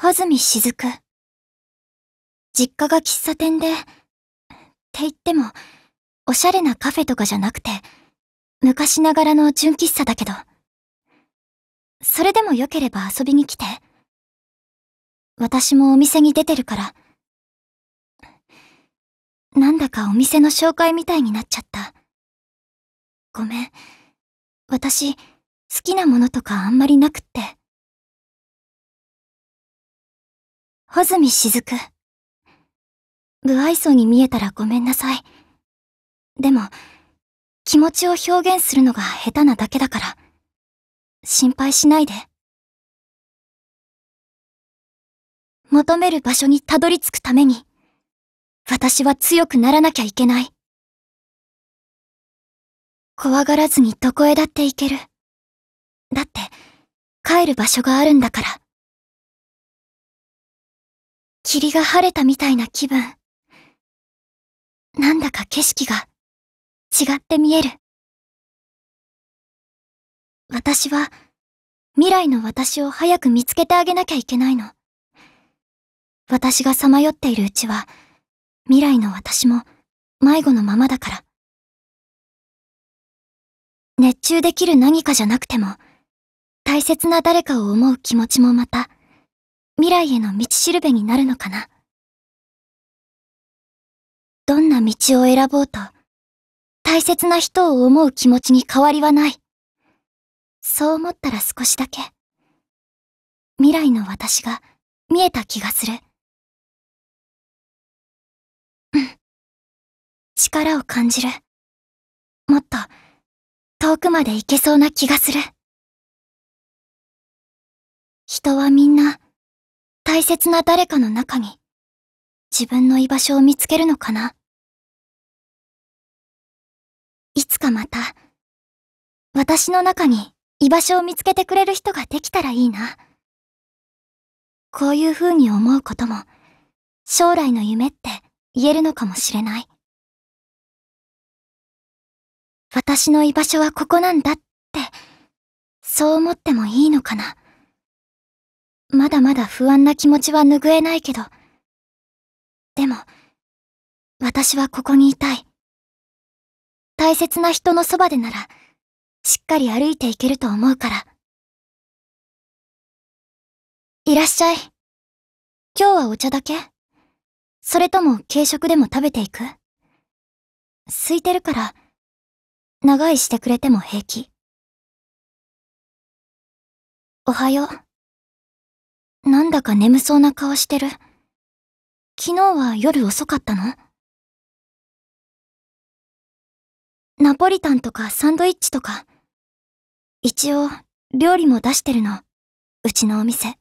穂積しずく。実家が喫茶店で、って言っても、おしゃれなカフェとかじゃなくて、昔ながらの純喫茶だけど。それでもよければ遊びに来て。私もお店に出てるから。なんだかお店の紹介みたいになっちゃった。ごめん。私、好きなものとかあんまりなくって。穂積しずく。不愛想に見えたらごめんなさい。でも、気持ちを表現するのが下手なだけだから、心配しないで。求める場所にたどり着くために、私は強くならなきゃいけない。怖がらずにどこへだって行ける。だって、帰る場所があるんだから。霧が晴れたみたいな気分。なんだか景色が違って見える。私は未来の私を早く見つけてあげなきゃいけないの。私がさまよっているうちは未来の私も迷子のままだから。熱中できる何かじゃなくても大切な誰かを思う気持ちもまた未来への道しるべになるのかな？どんな道を選ぼうと、大切な人を思う気持ちに変わりはない。そう思ったら少しだけ、未来の私が見えた気がする。うん。力を感じる。もっと、遠くまで行けそうな気がする。人はみんな、大切な誰かの中に自分の居場所を見つけるのかな？いつかまた私の中に居場所を見つけてくれる人ができたらいいな。こういう風に思うことも将来の夢って言えるのかもしれない。私の居場所はここなんだって、そう思ってもいいのかな？まだまだ不安な気持ちは拭えないけど。でも、私はここにいたい。大切な人のそばでなら、しっかり歩いていけると思うから。いらっしゃい。今日はお茶だけそれとも軽食でも食べていく？空いてるから、長居してくれても平気。おはよう。なんだか眠そうな顔してる。昨日は夜遅かったの？ナポリタンとかサンドイッチとか。一応、料理も出してるの。うちのお店。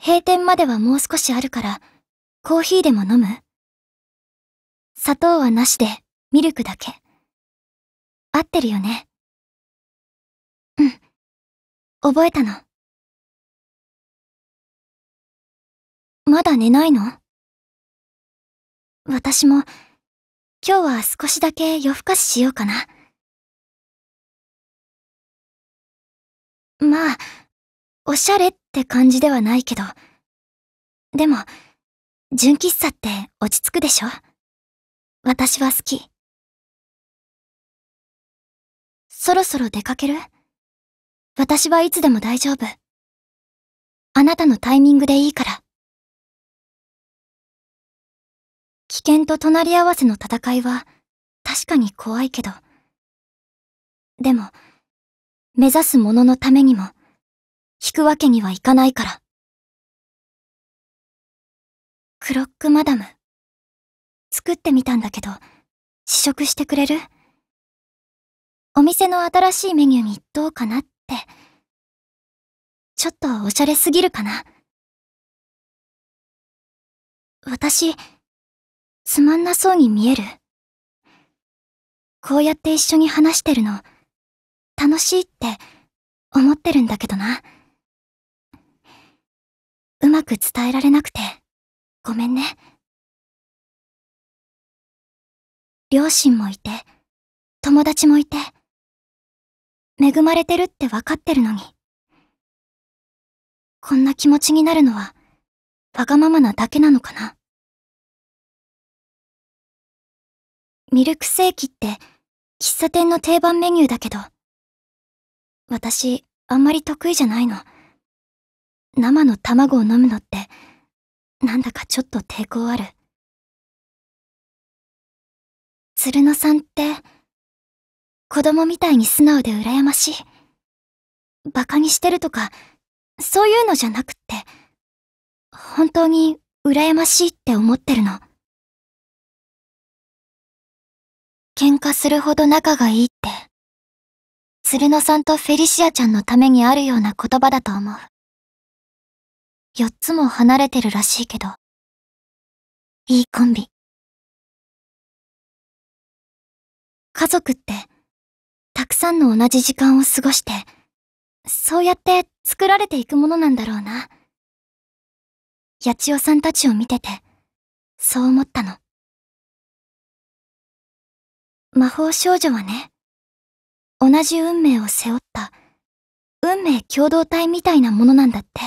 閉店まではもう少しあるから、コーヒーでも飲む？砂糖はなしで、ミルクだけ。合ってるよね。覚えたの。まだ寝ないの？私も、今日は少しだけ夜更かししようかな。まあ、おしゃれって感じではないけど。でも、純喫茶って落ち着くでしょ？私は好き。そろそろ出かける？私はいつでも大丈夫。あなたのタイミングでいいから。危険と隣り合わせの戦いは確かに怖いけど。でも、目指すもののためにも、引くわけにはいかないから。クロックマダム。作ってみたんだけど、試食してくれる？お店の新しいメニューにどうかなって。ちょっとおしゃれすぎるかな？私、つまんなそうに見えるこうやって一緒に話してるの、楽しいって思ってるんだけどな。うまく伝えられなくて、ごめんね。両親もいて、友達もいて、恵まれてるってわかってるのに。こんな気持ちになるのは、わがままなだけなのかな。ミルクセーキって、喫茶店の定番メニューだけど、私、あんまり得意じゃないの。生の卵を飲むのって、なんだかちょっと抵抗ある。鶴野さんって、子供みたいに素直で羨ましい。馬鹿にしてるとか、そういうのじゃなくって、本当に羨ましいって思ってるの。喧嘩するほど仲がいいって、鶴野さんとフェリシアちゃんのためにあるような言葉だと思う。四つも離れてるらしいけど、いいコンビ。家族って、たくさんの同じ時間を過ごして、そうやって作られていくものなんだろうな。八千代さんたちを見てて、そう思ったの。魔法少女はね、同じ運命を背負った、運命共同体みたいなものなんだって。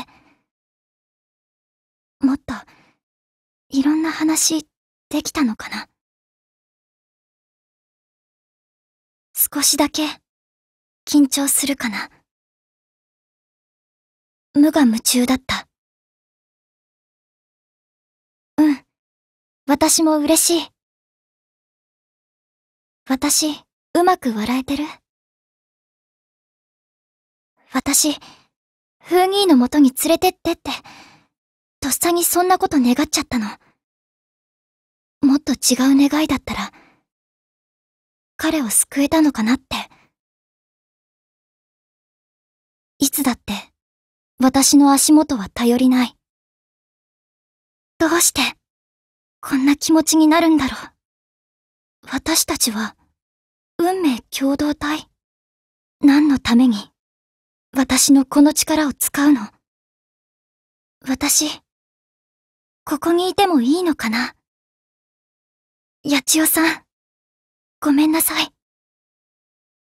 もっと、いろんな話、できたのかな。少しだけ、緊張するかな。無我夢中だった。うん。私も嬉しい。私、うまく笑えてる？私、フーギーの元に連れてってって、とっさにそんなこと願っちゃったの。もっと違う願いだったら、彼を救えたのかなって。いつだって、私の足元は頼りない。どうして、こんな気持ちになるんだろう。私たちは、運命共同体何のために、私のこの力を使うの私、ここにいてもいいのかな八千代さん、ごめんなさい。